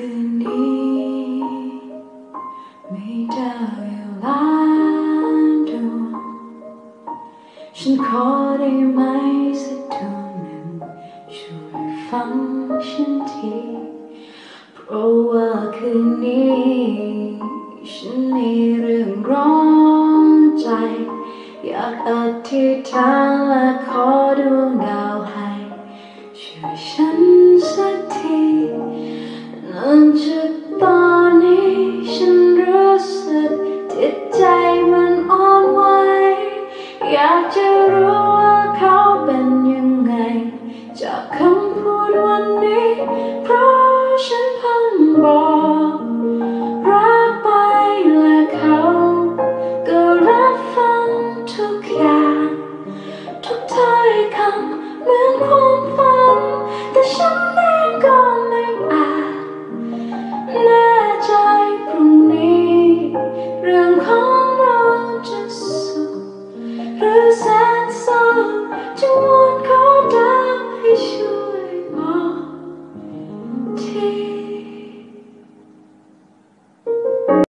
คืนนี้ ไมีดาวอยู่ล้านดวงฉันขอได้ไหมสักดวงหนึ่งช่วยฟังฉันทีเพราะว่าคืนนี้ฉันมีเรื่องร้อนใจ อยากอธิษฐานและขอด อยากจะรู้ว่าเขาเป็นยังไง จากคำพูดวันนี้ เพราะฉันเพิ่งบอก จะสุ